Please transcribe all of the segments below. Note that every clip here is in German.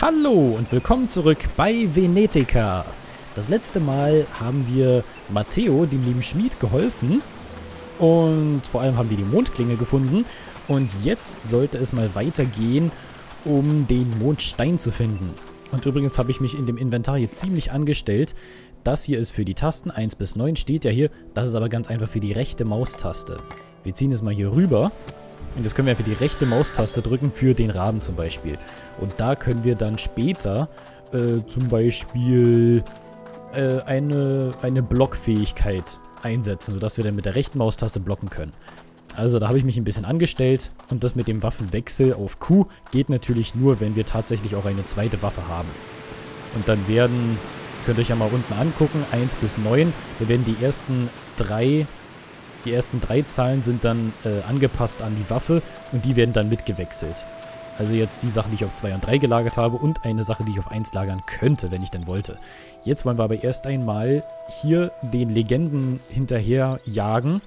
Hallo und willkommen zurück bei Venetica. Das letzte Mal haben wir Matteo, dem lieben Schmied, geholfen. Und vor allem haben wir die Mondklinge gefunden. Und jetzt sollte es mal weitergehen, um den Mondstein zu finden. Und übrigens habe ich mich in dem Inventar hier ziemlich angestellt. Das hier ist für die Tasten, 1 bis 9 steht ja hier. Das ist aber ganz einfach für die rechte Maustaste. Wir ziehen es mal hier rüber. Und jetzt können wir einfach die rechte Maustaste drücken für den Raben zum Beispiel. Und da können wir dann später äh, zum Beispiel äh, eine, eine Blockfähigkeit einsetzen, sodass wir dann mit der rechten Maustaste blocken können. Also da habe ich mich ein bisschen angestellt und das mit dem Waffenwechsel auf Q geht natürlich nur, wenn wir tatsächlich auch eine zweite Waffe haben. Und dann werden, könnt ihr euch ja mal unten angucken, 1 bis 9, wir werden die ersten drei die ersten drei Zahlen sind dann äh, angepasst an die Waffe und die werden dann mitgewechselt. Also jetzt die Sachen, die ich auf 2 und 3 gelagert habe und eine Sache, die ich auf 1 lagern könnte, wenn ich denn wollte. Jetzt wollen wir aber erst einmal hier den Legenden hinterher jagen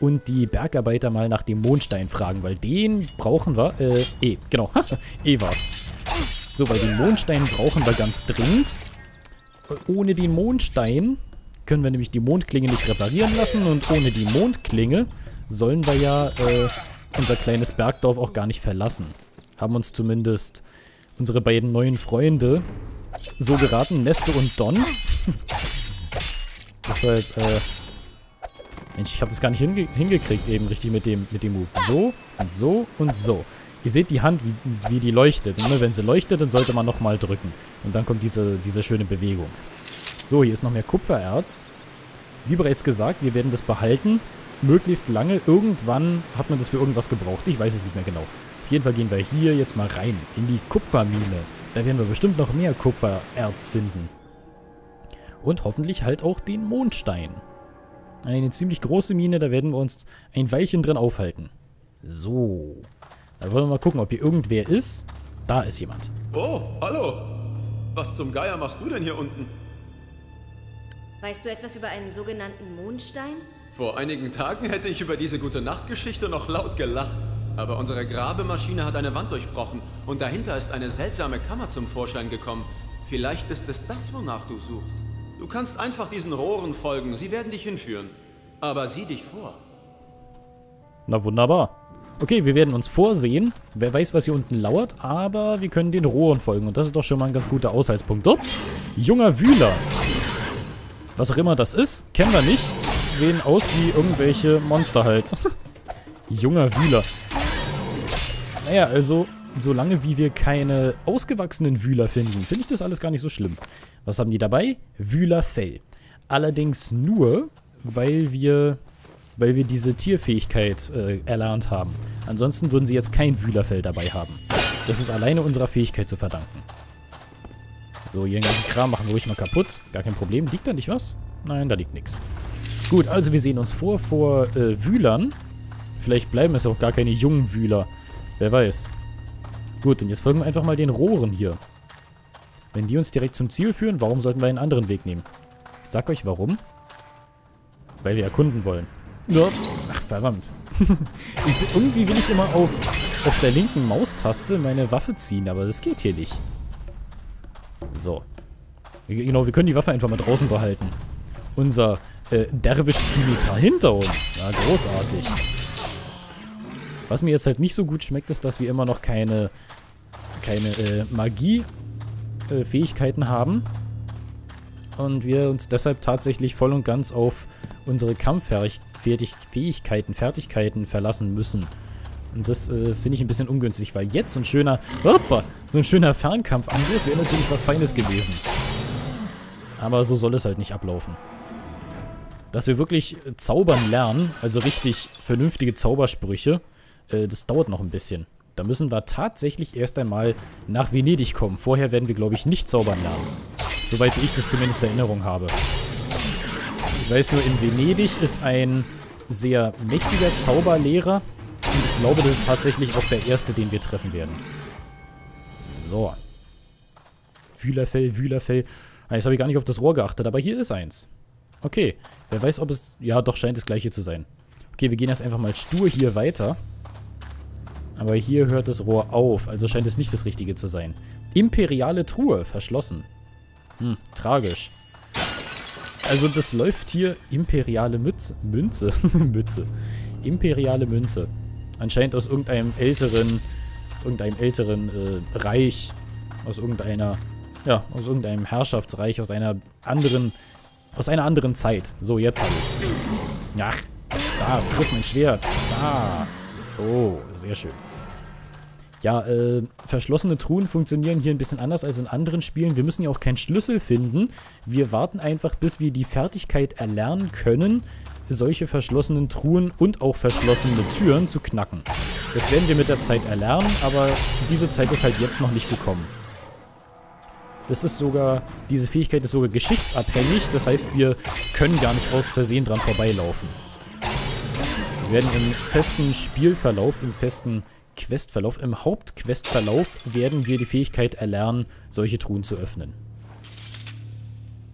und die Bergarbeiter mal nach dem Mondstein fragen, weil den brauchen wir, äh, eh, genau, eh war's. So, weil den Mondstein brauchen wir ganz dringend. Ohne den Mondstein können wir nämlich die Mondklinge nicht reparieren lassen und ohne die Mondklinge sollen wir ja äh, unser kleines Bergdorf auch gar nicht verlassen. Haben uns zumindest unsere beiden neuen Freunde so geraten, Neste und Don. Deshalb, äh, Mensch, ich habe das gar nicht hinge hingekriegt eben richtig mit dem, mit dem Move. So und so und so. Ihr seht die Hand, wie, wie die leuchtet. Ne? Wenn sie leuchtet, dann sollte man nochmal drücken. Und dann kommt diese, diese schöne Bewegung. So, hier ist noch mehr Kupfererz. Wie bereits gesagt, wir werden das behalten. Möglichst lange. Irgendwann hat man das für irgendwas gebraucht. Ich weiß es nicht mehr genau. Auf jeden Fall gehen wir hier jetzt mal rein. In die Kupfermine. Da werden wir bestimmt noch mehr Kupfererz finden. Und hoffentlich halt auch den Mondstein. Eine ziemlich große Mine, da werden wir uns ein Weilchen drin aufhalten. So. Da wollen wir mal gucken, ob hier irgendwer ist. Da ist jemand. Oh, hallo. Was zum Geier machst du denn hier unten? Weißt du etwas über einen sogenannten Mondstein? Vor einigen Tagen hätte ich über diese gute Nachtgeschichte noch laut gelacht. Aber unsere Grabemaschine hat eine Wand durchbrochen und dahinter ist eine seltsame Kammer zum Vorschein gekommen. Vielleicht ist es das, wonach du suchst. Du kannst einfach diesen Rohren folgen, sie werden dich hinführen. Aber sieh dich vor. Na wunderbar. Okay, wir werden uns vorsehen. Wer weiß, was hier unten lauert, aber wir können den Rohren folgen. Und das ist doch schon mal ein ganz guter Aushaltspunkt. Ups, junger Wühler. Was auch immer das ist, kennen wir nicht. Sehen aus wie irgendwelche Monster halt. Junger Wühler. Naja, also, solange wie wir keine ausgewachsenen Wühler finden, finde ich das alles gar nicht so schlimm. Was haben die dabei? Wühlerfell. Allerdings nur, weil wir, weil wir diese Tierfähigkeit äh, erlernt haben. Ansonsten würden sie jetzt kein Wühlerfell dabei haben. Das ist alleine unserer Fähigkeit zu verdanken. So, hier den ganzen Kram machen wir ruhig mal kaputt. Gar kein Problem. Liegt da nicht was? Nein, da liegt nichts. Gut, also wir sehen uns vor vor äh, Wühlern. Vielleicht bleiben es auch gar keine jungen Wühler. Wer weiß. Gut, und jetzt folgen wir einfach mal den Rohren hier. Wenn die uns direkt zum Ziel führen, warum sollten wir einen anderen Weg nehmen? Ich sag euch warum. Weil wir erkunden wollen. Ja. Ach, verdammt. ich, irgendwie will ich immer auf, auf der linken Maustaste meine Waffe ziehen, aber das geht hier nicht. So. Genau, wir können die Waffe einfach mal draußen behalten. Unser äh, Derwisch-Skimitar hinter uns. Na, großartig. Was mir jetzt halt nicht so gut schmeckt, ist, dass wir immer noch keine, keine äh, Magie-Fähigkeiten äh, haben. Und wir uns deshalb tatsächlich voll und ganz auf unsere Kampffähigkeiten, Fertigkeiten verlassen müssen. Und das äh, finde ich ein bisschen ungünstig, weil jetzt ein schöner, hoppa, so ein schöner Fernkampfangriff wäre natürlich was Feines gewesen. Aber so soll es halt nicht ablaufen. Dass wir wirklich zaubern lernen, also richtig vernünftige Zaubersprüche, äh, das dauert noch ein bisschen. Da müssen wir tatsächlich erst einmal nach Venedig kommen. Vorher werden wir, glaube ich, nicht zaubern lernen. Soweit ich das zumindest in Erinnerung habe. Ich weiß nur, in Venedig ist ein sehr mächtiger Zauberlehrer, und ich glaube, das ist tatsächlich auch der erste, den wir treffen werden. So. Wühlerfell, Wühlerfell. Ah, jetzt habe ich gar nicht auf das Rohr geachtet, aber hier ist eins. Okay. Wer weiß, ob es... Ja, doch, scheint das gleiche zu sein. Okay, wir gehen jetzt einfach mal stur hier weiter. Aber hier hört das Rohr auf, also scheint es nicht das Richtige zu sein. Imperiale Truhe, verschlossen. Hm, tragisch. Also das läuft hier imperiale Mütze. Münze. Mütze. Imperiale Münze. Anscheinend aus irgendeinem älteren, irgendeinem älteren äh, Reich. Aus irgendeiner, ja, aus irgendeinem Herrschaftsreich, aus einer anderen, aus einer anderen Zeit. So, jetzt habe ich's. Ach, da, friss mein Schwert. Da. So, sehr schön. Ja, äh, verschlossene Truhen funktionieren hier ein bisschen anders als in anderen Spielen. Wir müssen ja auch keinen Schlüssel finden. Wir warten einfach, bis wir die Fertigkeit erlernen können, solche verschlossenen Truhen und auch verschlossene Türen zu knacken. Das werden wir mit der Zeit erlernen, aber diese Zeit ist halt jetzt noch nicht gekommen. Das ist sogar, diese Fähigkeit ist sogar geschichtsabhängig, das heißt, wir können gar nicht aus Versehen dran vorbeilaufen. Wir werden im festen Spielverlauf, im festen Questverlauf, im Hauptquestverlauf werden wir die Fähigkeit erlernen, solche Truhen zu öffnen.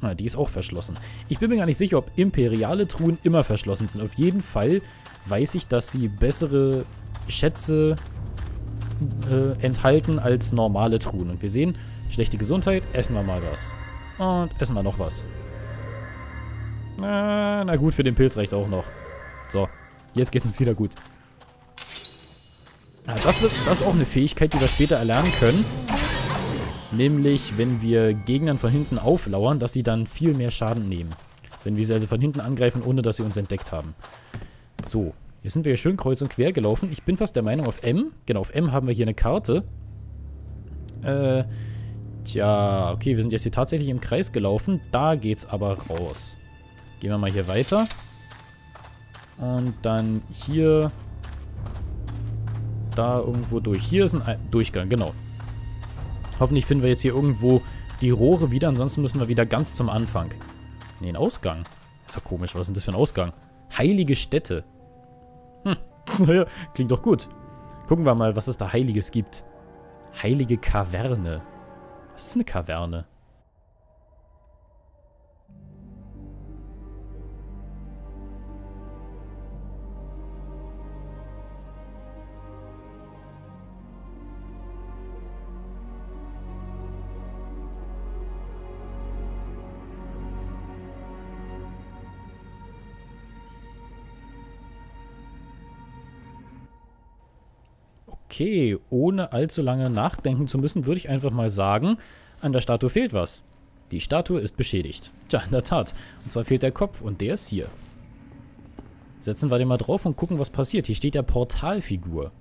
Ah, die ist auch verschlossen. Ich bin mir gar nicht sicher, ob imperiale Truhen immer verschlossen sind. Auf jeden Fall weiß ich, dass sie bessere Schätze äh, enthalten als normale Truhen. Und wir sehen, schlechte Gesundheit, essen wir mal was. Und essen wir noch was. Na, na gut, für den Pilz reicht auch noch. So, jetzt geht es uns wieder gut. Ah, das, wird, das ist auch eine Fähigkeit, die wir später erlernen können. Nämlich, wenn wir Gegnern von hinten auflauern, dass sie dann viel mehr Schaden nehmen. Wenn wir sie also von hinten angreifen, ohne dass sie uns entdeckt haben. So, jetzt sind wir hier schön kreuz und quer gelaufen. Ich bin fast der Meinung, auf M, genau, auf M haben wir hier eine Karte. Äh, tja, okay, wir sind jetzt hier tatsächlich im Kreis gelaufen. Da geht's aber raus. Gehen wir mal hier weiter. Und dann hier da irgendwo durch. Hier ist ein Durchgang, genau. Hoffentlich finden wir jetzt hier irgendwo die Rohre wieder, ansonsten müssen wir wieder ganz zum Anfang. Ne, ein Ausgang. ist doch komisch, was ist denn das für ein Ausgang? Heilige Stätte. Hm, naja, klingt doch gut. Gucken wir mal, was es da Heiliges gibt. Heilige Kaverne. Was ist eine Kaverne? Okay, ohne allzu lange nachdenken zu müssen, würde ich einfach mal sagen, an der Statue fehlt was. Die Statue ist beschädigt. Tja, in der Tat. Und zwar fehlt der Kopf und der ist hier. Setzen wir den mal drauf und gucken, was passiert. Hier steht ja Portalfigur.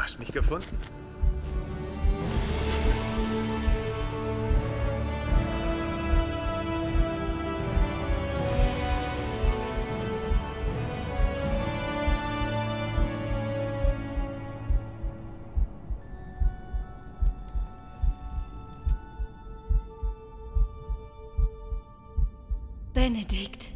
Hast mich gefunden. Benedikt.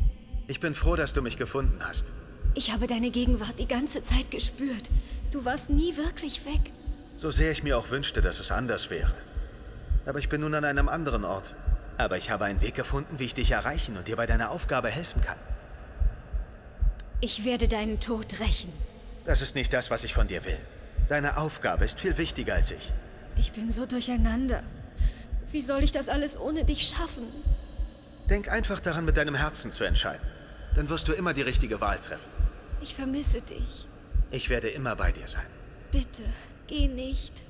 Ich bin froh, dass du mich gefunden hast. Ich habe deine Gegenwart die ganze Zeit gespürt. Du warst nie wirklich weg. So sehr ich mir auch wünschte, dass es anders wäre. Aber ich bin nun an einem anderen Ort. Aber ich habe einen Weg gefunden, wie ich dich erreichen und dir bei deiner Aufgabe helfen kann. Ich werde deinen Tod rächen. Das ist nicht das, was ich von dir will. Deine Aufgabe ist viel wichtiger als ich. Ich bin so durcheinander. Wie soll ich das alles ohne dich schaffen? Denk einfach daran, mit deinem Herzen zu entscheiden. Dann wirst du immer die richtige Wahl treffen. Ich vermisse dich. Ich werde immer bei dir sein. Bitte, geh nicht.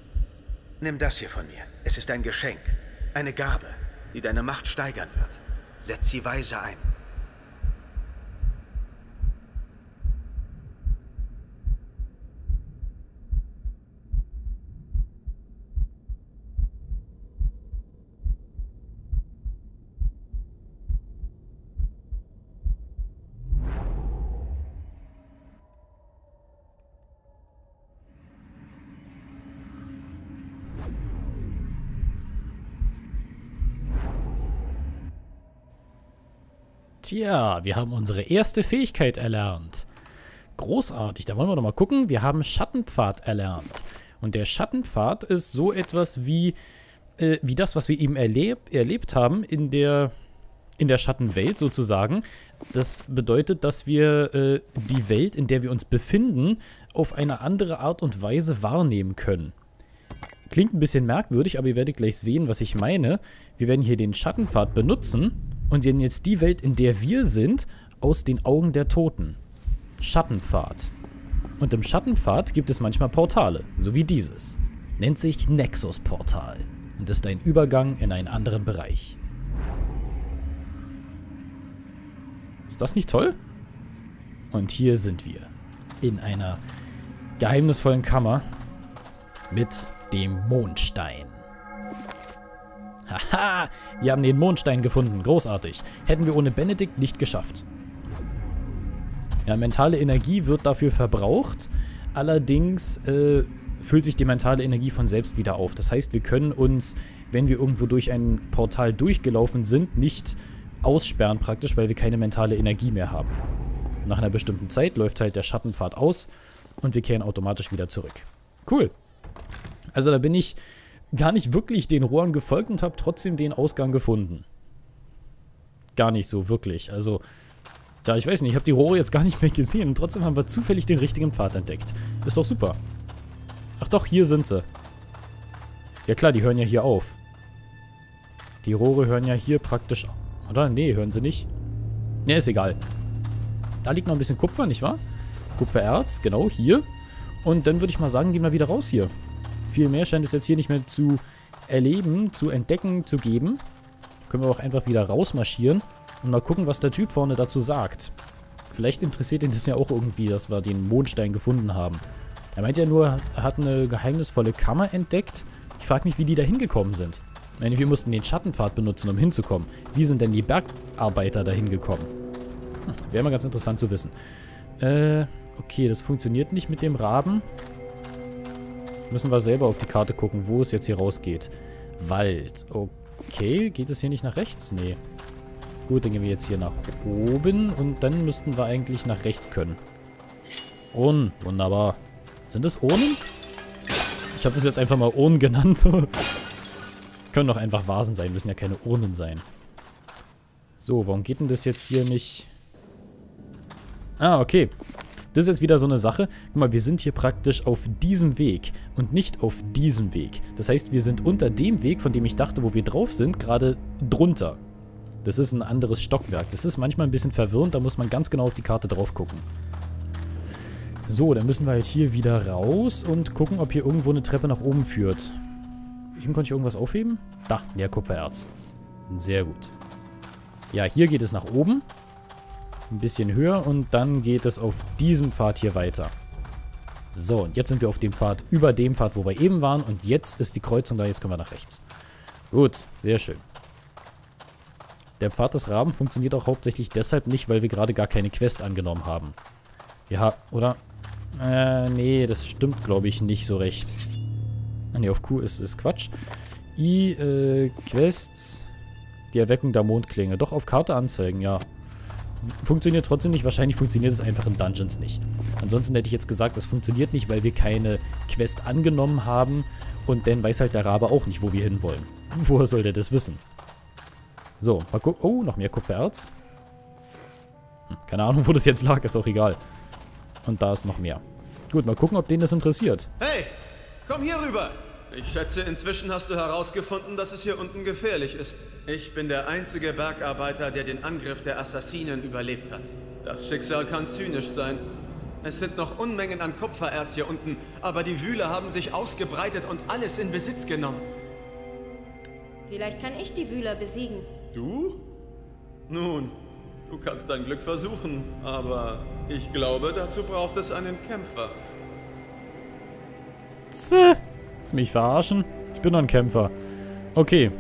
Nimm das hier von mir. Es ist ein Geschenk. Eine Gabe, die deine Macht steigern wird. Setz sie weise ein. Tja, wir haben unsere erste Fähigkeit erlernt. Großartig, da wollen wir doch mal gucken. Wir haben Schattenpfad erlernt. Und der Schattenpfad ist so etwas wie, äh, wie das, was wir eben erleb erlebt haben in der, in der Schattenwelt sozusagen. Das bedeutet, dass wir äh, die Welt, in der wir uns befinden, auf eine andere Art und Weise wahrnehmen können. Klingt ein bisschen merkwürdig, aber ihr werdet gleich sehen, was ich meine. Wir werden hier den Schattenpfad benutzen und sehen jetzt die Welt, in der wir sind, aus den Augen der Toten. Schattenpfad. Und im Schattenpfad gibt es manchmal Portale, so wie dieses. Nennt sich Nexus-Portal und ist ein Übergang in einen anderen Bereich. Ist das nicht toll? Und hier sind wir. In einer geheimnisvollen Kammer mit dem Mondstein. Haha, wir haben den Mondstein gefunden. Großartig. Hätten wir ohne Benedikt nicht geschafft. Ja, mentale Energie wird dafür verbraucht. Allerdings äh, füllt sich die mentale Energie von selbst wieder auf. Das heißt, wir können uns, wenn wir irgendwo durch ein Portal durchgelaufen sind, nicht aussperren praktisch, weil wir keine mentale Energie mehr haben. Nach einer bestimmten Zeit läuft halt der Schattenpfad aus und wir kehren automatisch wieder zurück. Cool. Also da bin ich gar nicht wirklich den Rohren gefolgt und habe trotzdem den Ausgang gefunden. Gar nicht so wirklich. Also, ja, ich weiß nicht, ich habe die Rohre jetzt gar nicht mehr gesehen und trotzdem haben wir zufällig den richtigen Pfad entdeckt. Ist doch super. Ach doch, hier sind sie. Ja klar, die hören ja hier auf. Die Rohre hören ja hier praktisch... auf. Oder? Nee, hören sie nicht. Ne, ist egal. Da liegt noch ein bisschen Kupfer, nicht wahr? Kupfererz, genau, hier. Und dann würde ich mal sagen, gehen wir wieder raus hier. Viel mehr scheint es jetzt hier nicht mehr zu erleben, zu entdecken, zu geben. Können wir auch einfach wieder rausmarschieren und mal gucken, was der Typ vorne dazu sagt. Vielleicht interessiert ihn das ja auch irgendwie, dass wir den Mondstein gefunden haben. Er meint ja nur, er hat eine geheimnisvolle Kammer entdeckt. Ich frage mich, wie die da hingekommen sind. Ich meine, wir mussten den Schattenpfad benutzen, um hinzukommen. Wie sind denn die Bergarbeiter da hingekommen? Hm, Wäre mal ganz interessant zu wissen. Äh, okay, das funktioniert nicht mit dem Raben. Müssen wir selber auf die Karte gucken, wo es jetzt hier rausgeht. Wald. Okay, geht es hier nicht nach rechts? Nee. Gut, dann gehen wir jetzt hier nach oben und dann müssten wir eigentlich nach rechts können. Urnen, wunderbar. Sind das Urnen? Ich habe das jetzt einfach mal Urnen genannt. Können doch einfach Vasen sein, müssen ja keine Urnen sein. So, warum geht denn das jetzt hier nicht... Ah, okay. Das ist jetzt wieder so eine Sache. Guck mal, wir sind hier praktisch auf diesem Weg und nicht auf diesem Weg. Das heißt, wir sind unter dem Weg, von dem ich dachte, wo wir drauf sind, gerade drunter. Das ist ein anderes Stockwerk. Das ist manchmal ein bisschen verwirrend, da muss man ganz genau auf die Karte drauf gucken. So, dann müssen wir halt hier wieder raus und gucken, ob hier irgendwo eine Treppe nach oben führt. Hier konnte ich irgendwas aufheben? Da, der Kupfererz. Sehr gut. Ja, hier geht es nach oben. Ein bisschen höher und dann geht es auf diesem Pfad hier weiter. So, und jetzt sind wir auf dem Pfad über dem Pfad, wo wir eben waren. Und jetzt ist die Kreuzung da, jetzt können wir nach rechts. Gut, sehr schön. Der Pfad des Raben funktioniert auch hauptsächlich deshalb nicht, weil wir gerade gar keine Quest angenommen haben. Ja, oder? Äh, nee, das stimmt, glaube ich, nicht so recht. Ah, nee, auf Q ist, ist Quatsch. I, äh, Quests. Die Erweckung der Mondklinge. Doch, auf Karte anzeigen, ja. Funktioniert trotzdem nicht. Wahrscheinlich funktioniert es einfach in Dungeons nicht. Ansonsten hätte ich jetzt gesagt, das funktioniert nicht, weil wir keine Quest angenommen haben. Und dann weiß halt der Rabe auch nicht, wo wir hinwollen. Woher soll der das wissen? So, mal gucken. Oh, noch mehr Kupfererz. Hm, keine Ahnung, wo das jetzt lag. Ist auch egal. Und da ist noch mehr. Gut, mal gucken, ob den das interessiert. Hey, komm hier rüber. Ich schätze, inzwischen hast du herausgefunden, dass es hier unten gefährlich ist. Ich bin der einzige Bergarbeiter, der den Angriff der Assassinen überlebt hat. Das Schicksal kann zynisch sein. Es sind noch Unmengen an Kupfererz hier unten, aber die Wühler haben sich ausgebreitet und alles in Besitz genommen. Vielleicht kann ich die Wühler besiegen. Du? Nun, du kannst dein Glück versuchen, aber ich glaube, dazu braucht es einen Kämpfer. Zäh. Willst du mich verarschen? Ich bin doch ein Kämpfer. Okay.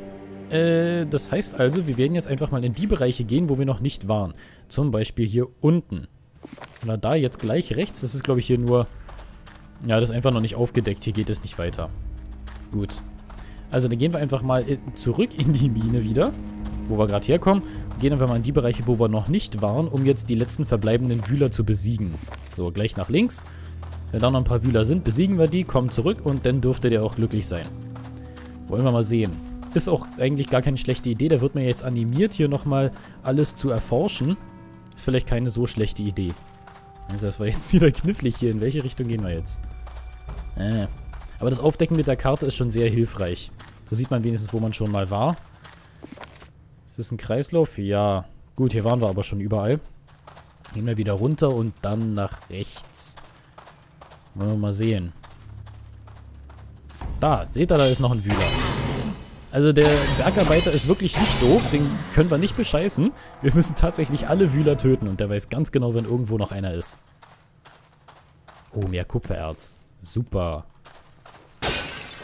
Äh, das heißt also, wir werden jetzt einfach mal in die Bereiche gehen, wo wir noch nicht waren. Zum Beispiel hier unten. Oder da jetzt gleich rechts. Das ist, glaube ich, hier nur... Ja, das ist einfach noch nicht aufgedeckt. Hier geht es nicht weiter. Gut. Also, dann gehen wir einfach mal zurück in die Mine wieder. wo wir gerade herkommen. Gehen dann mal in die Bereiche, wo wir noch nicht waren, um jetzt die letzten verbleibenden Wühler zu besiegen. So, gleich nach links. Wenn da noch ein paar Wühler sind, besiegen wir die, kommen zurück und dann dürfte der auch glücklich sein. Wollen wir mal sehen. Ist auch eigentlich gar keine schlechte Idee. Der wird mir jetzt animiert, hier nochmal alles zu erforschen. Ist vielleicht keine so schlechte Idee. Also das war jetzt wieder knifflig hier. In welche Richtung gehen wir jetzt? Äh. Aber das Aufdecken mit der Karte ist schon sehr hilfreich. So sieht man wenigstens, wo man schon mal war. Ist das ein Kreislauf? Ja. Gut, hier waren wir aber schon überall. Gehen wir wieder runter und dann nach rechts. Wollen wir mal sehen. Da, seht ihr, da ist noch ein Wühler. Also der Bergarbeiter ist wirklich nicht doof, den können wir nicht bescheißen. Wir müssen tatsächlich alle Wühler töten und der weiß ganz genau, wenn irgendwo noch einer ist. Oh, mehr Kupfererz. Super.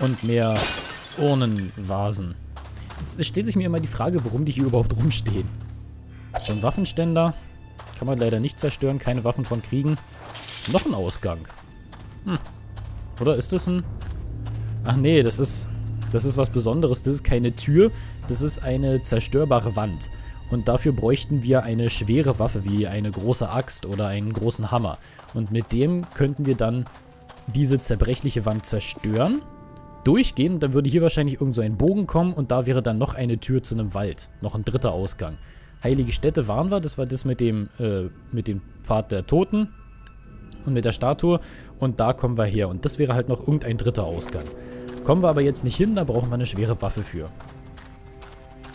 Und mehr Urnenvasen. Es stellt sich mir immer die Frage, warum die hier überhaupt rumstehen. So ein Waffenständer. Kann man leider nicht zerstören, keine Waffen von kriegen. Noch ein Ausgang. Hm. Oder ist das ein... Ach nee, das ist... Das ist was Besonderes. Das ist keine Tür. Das ist eine zerstörbare Wand. Und dafür bräuchten wir eine schwere Waffe, wie eine große Axt oder einen großen Hammer. Und mit dem könnten wir dann diese zerbrechliche Wand zerstören, durchgehen. Dann würde hier wahrscheinlich irgend so ein Bogen kommen und da wäre dann noch eine Tür zu einem Wald. Noch ein dritter Ausgang. Heilige Städte waren wir. Das war das mit dem, äh, mit dem Pfad der Toten und mit der Statue. Und da kommen wir her. Und das wäre halt noch irgendein dritter Ausgang. Kommen wir aber jetzt nicht hin, da brauchen wir eine schwere Waffe für.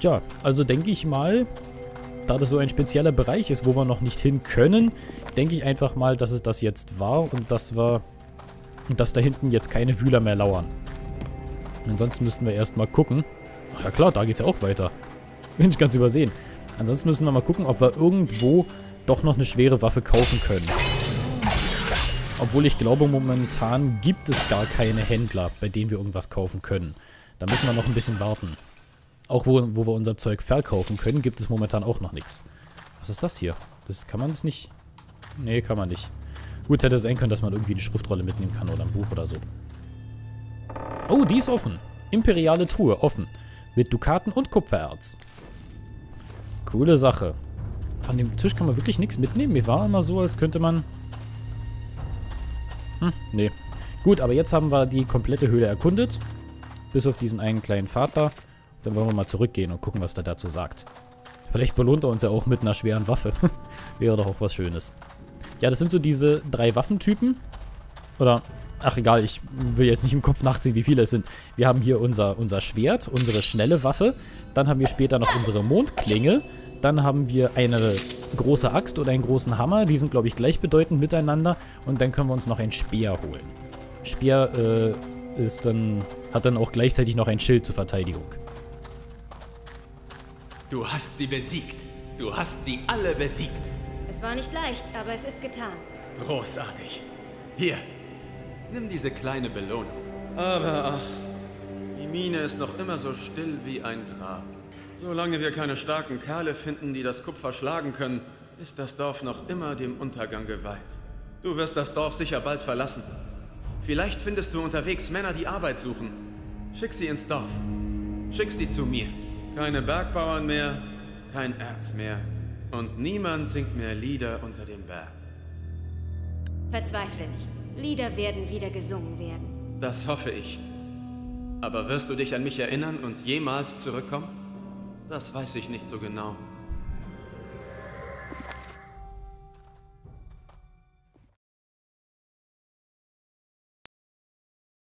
Tja, also denke ich mal, da das so ein spezieller Bereich ist, wo wir noch nicht hin können, denke ich einfach mal, dass es das jetzt war und dass wir und dass da hinten jetzt keine Wühler mehr lauern. Ansonsten müssten wir erstmal gucken. Ach ja klar, da geht es ja auch weiter. Bin ich ganz übersehen. Ansonsten müssen wir mal gucken, ob wir irgendwo doch noch eine schwere Waffe kaufen können. Obwohl ich glaube, momentan gibt es gar keine Händler, bei denen wir irgendwas kaufen können. Da müssen wir noch ein bisschen warten. Auch wo, wo wir unser Zeug verkaufen können, gibt es momentan auch noch nichts. Was ist das hier? Das kann man das nicht... Nee, kann man nicht. Gut, hätte es sein können, dass man irgendwie eine Schriftrolle mitnehmen kann oder ein Buch oder so. Oh, die ist offen. Imperiale Truhe, offen. Mit Dukaten und Kupfererz. Coole Sache. Von dem Tisch kann man wirklich nichts mitnehmen. Mir war immer so, als könnte man hm, nee. Gut, aber jetzt haben wir die komplette Höhle erkundet. Bis auf diesen einen kleinen Pfad da. Dann wollen wir mal zurückgehen und gucken, was der dazu sagt. Vielleicht belohnt er uns ja auch mit einer schweren Waffe. Wäre doch auch was Schönes. Ja, das sind so diese drei Waffentypen. Oder, ach egal, ich will jetzt nicht im Kopf nachziehen, wie viele es sind. Wir haben hier unser, unser Schwert, unsere schnelle Waffe. Dann haben wir später noch unsere Mondklinge. Dann haben wir eine große Axt oder einen großen Hammer. Die sind, glaube ich, gleichbedeutend miteinander. Und dann können wir uns noch ein Speer holen. Speer äh, ist dann, hat dann auch gleichzeitig noch ein Schild zur Verteidigung. Du hast sie besiegt. Du hast sie alle besiegt. Es war nicht leicht, aber es ist getan. Großartig. Hier, nimm diese kleine Belohnung. Aber ach, die Mine ist noch immer so still wie ein Grab. Solange wir keine starken Kerle finden, die das Kupfer schlagen können, ist das Dorf noch immer dem Untergang geweiht. Du wirst das Dorf sicher bald verlassen. Vielleicht findest du unterwegs Männer, die Arbeit suchen. Schick sie ins Dorf. Schick sie zu mir. Keine Bergbauern mehr, kein Erz mehr. Und niemand singt mehr Lieder unter dem Berg. Verzweifle nicht. Lieder werden wieder gesungen werden. Das hoffe ich. Aber wirst du dich an mich erinnern und jemals zurückkommen? Das weiß ich nicht so genau.